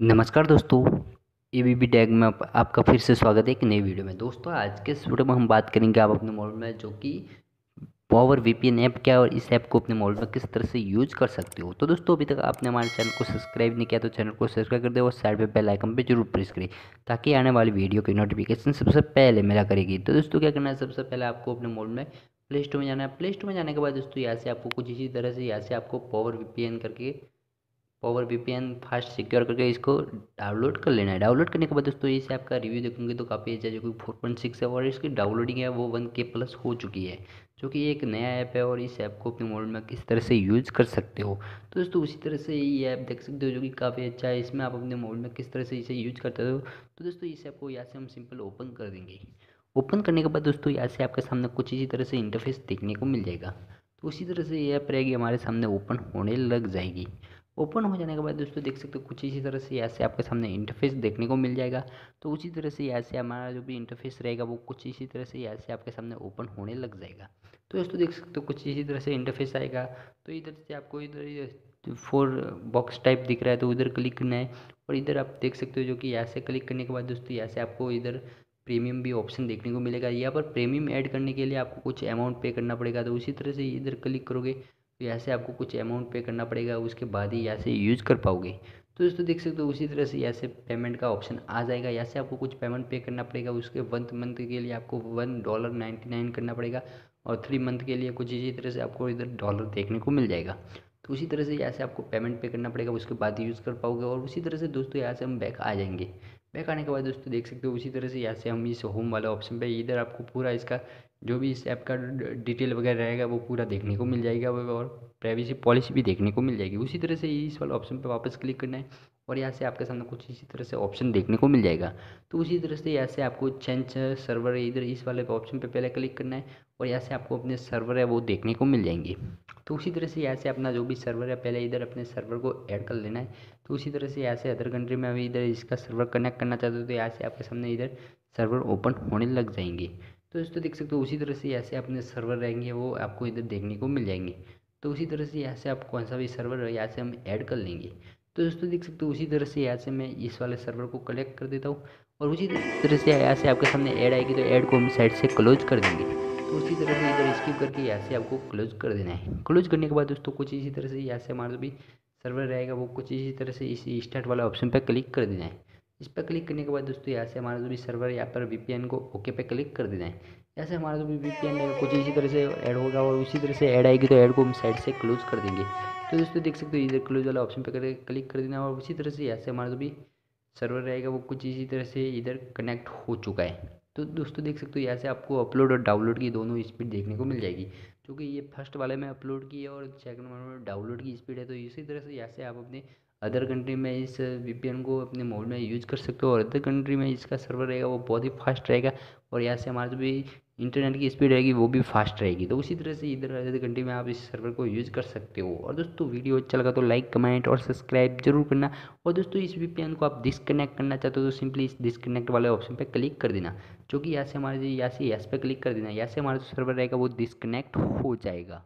नमस्कार दोस्तों A B B tag में आप, आपका फिर से स्वागत है एक नई वीडियो में। दोस्तों आज के इस वीडियो में हम बात करेंगे आप अपने मोबाइल में जो कि पावर वीपीएन ऐप क्या है और इस ऐप को अपने मोबाइल में किस तरह से यूज़ कर सकते हो। तो दोस्तों अभी तक आपने हमारे चैनल को सब्सक्राइब नहीं किया तो चैनल को सब्सक्राइब कर दे और साइड पे बेल आइकन पे ज़रूर प्रेस करें ताकि आने वाली वीडियो की नोटिफिकेशन सबसे पहले मिला करेगी। तो दोस्तों क्या करना है? सबसे पहले आपको अपने मोबाइल में प्ले स्टोर में जाना है। प्ले स्टोर में जाने के बाद दोस्तों यहाँ से आपको कुछ इसी तरह से यहाँ से आपको पावर वीपीएन करके पावर वीपीएन फास्ट सिक्योर करके इसको डाउनलोड कर लेना है। डाउनलोड करने के बाद दोस्तों इस ऐप का रिव्यू देखोगे तो काफ़ी अच्छा जो कि फोर पॉइंट सिक्स है और इसकी डाउनलोडिंग है वो वन के प्लस हो चुकी है, जो कि एक नया ऐप है और इस ऐप को अपने मोबाइल में किस तरह से यूज़ कर सकते हो। तो दोस्तों, उसी तरह से ये ऐप देख सकते हो, जो कि काफ़ी अच्छा है, इसमें आप अपने मोबाइल में किस तरह से इसे यूज़ करते हो। तो दोस्तों, इस ऐप को यहाँ से हम सिंपल ओपन कर देंगे। ओपन करने के बाद दोस्तों, यहाँ से आपके सामने कुछ इसी तरह से इंटरफेस देखने को मिल जाएगा। तो उसी तरह से ये ऐप रहेगी, हमारे सामने ओपन होने लग जाएगी। ओपन हो जाने के बाद दोस्तों देख सकते हो कुछ इसी तरह से ऐसे आपके सामने इंटरफेस देखने को मिल जाएगा। तो उसी तरह से ऐसे हमारा जो भी इंटरफेस रहेगा वो कुछ इसी तरह से ऐसे आपके सामने ओपन होने लग जाएगा। तो दोस्तों देख सकते हो कुछ इसी तरह से इंटरफेस आएगा। तो इधर से आपको इधर फोर बॉक्स टाइप दिख रहा है तो उधर क्लिक करना है और इधर आप देख सकते हो जो कि यहाँ से क्लिक करने के बाद दोस्तों यहाँ से आपको इधर प्रीमियम भी ऑप्शन देखने को मिलेगा। यहाँ पर प्रीमियम ऐड करने के लिए आपको कुछ अमाउंट पे करना पड़ेगा। तो उसी तरह से इधर क्लिक करोगे तो यहाँ से आपको कुछ अमाउंट पे करना पड़ेगा, उसके बाद ही यहाँ से यूज़ कर पाओगे। तो दोस्तों देख सकते हो उसी तरह से यहाँ से पेमेंट का ऑप्शन आ जाएगा। यहाँ से आपको कुछ पेमेंट पे करना पड़ेगा, उसके वन मंथ के लिए आपको वन डॉलर नाइन्टी नाइन करना पड़ेगा और थ्री मंथ के लिए कुछ इसी तरह से आपको इधर डॉलर देखने को मिल जाएगा। तो उसी तरह से यहाँ से आपको पेमेंट पे करना पड़ेगा, उसके बाद यूज़ कर पाओगे और उसी तरह से दोस्तों यहाँ से हम बैक आ जाएँगे। बैक आने के बाद दोस्तों देख सकते हो, उसी तरह से यहाँ से हम इस होम वाले ऑप्शन पे, इधर आपको पूरा इसका जो भी इस ऐप का डिटेल वगैरह रहेगा, वो पूरा देखने को मिल जाएगा और प्राइवेसी पॉलिसी भी देखने को मिल जाएगी। उसी तरह से इस वाले ऑप्शन पर वापस क्लिक करना है और यहाँ से आपके सामने कुछ इसी तरह से ऑप्शन देखने को मिल जाएगा। तो उसी तरह से यहाँ से आपको चेंज सर्वर इधर इस वाले ऑप्शन पे पहले क्लिक करना है और यहाँ से आपको अपने सर्वर है वो देखने को मिल जाएँगे। तो उसी तरह से यहाँ से अपना जो भी सर्वर है, पहले इधर अपने सर्वर को ऐड कर लेना है। तो उसी तरह से यहाँ से अदर कंट्री में अभी इधर इसका सर्वर कनेक्ट करना चाहते हो तो यहाँ से आपके सामने इधर सर्वर ओपन होने लग जाएँगे। तो दोस्तों देख सकते हो, उसी तरह से यहाँ से अपने सर्वर रहेंगे, वो आपको इधर देखने को मिल जाएँगे। तो उसी तरह से यहाँ से आप कौन सा भी सर्वर है यहाँ से हम ऐड कर लेंगे। तो दोस्तों देख सकते हो, उसी तरह से यहाँ से मैं इस वाले सर्वर को कलेक्ट कर देता हूँ। और उसी तरह से यहाँ से आपके सामने ऐड आएगी तो ऐड को हम साइड से क्लोज कर देंगे। तो उसी तरह से इधर स्किप करके यहाँ से आपको क्लोज कर देना है। क्लोज करने के बाद दोस्तों कुछ इसी तरह से यहाँ से हमारा भी सर्वर रहेगा, वो कुछ इसी तरह से इसी स्टार्ट वाला ऑप्शन पर क्लिक कर देना है। इस पर क्लिक करने के बाद दोस्तों यहाँ से हमारा जो भी सर्वर यहाँ पर वीपीएन को ओके पे क्लिक कर देना है। ऐसे हमारा जो भी वीपीएन है कुछ इसी तरह से ऐड होगा और उसी तरह से ऐड आएगी तो ऐड को हम साइड से क्लोज कर देंगे। तो दोस्तों देख सकते हो इधर क्लोज वाला ऑप्शन पे क्लिक कर देना और उसी तरह से यहाँ से हमारा जो भी सर्वर रहेगा, वो कुछ इसी तरह से इधर कनेक्ट हो चुका है। तो दोस्तों देख सकते हो, यहाँ से आपको अपलोड और डाउनलोड की दोनों स्पीड देखने को मिल जाएगी। क्योंकि ये फ़र्स्ट वाले में अपलोड की है और सेकंड वाले में डाउनलोड की स्पीड है तो इसी तरह से यहाँ से आप अपने अदर कंट्री में इस वीपीएन को अपने मोबाइल में यूज़ कर सकते हो और अदर कंट्री में इसका सर्वर रहेगा, वो बहुत ही फास्ट रहेगा। और यहाँ से हमारा जो भी इंटरनेट की स्पीड रहेगी, वो भी फास्ट रहेगी। तो उसी तरह से इधर आधे घंटे में आप इस सर्वर को यूज़ कर सकते हो। और दोस्तों, वीडियो अच्छा लगा तो लाइक कमेंट और सब्सक्राइब ज़रूर करना। और दोस्तों, इस वीपीएन को आप डिसकनेक्ट करना चाहते हो तो सिंपली इस डिसकनेक्ट वाले ऑप्शन पर क्लिक कर देना। जो यहाँ से हमारे, यहाँ से यस पे क्लिक कर देना। यहाँ से हमारा जो सर्वर रहेगा वो डिसकनेक्ट हो जाएगा।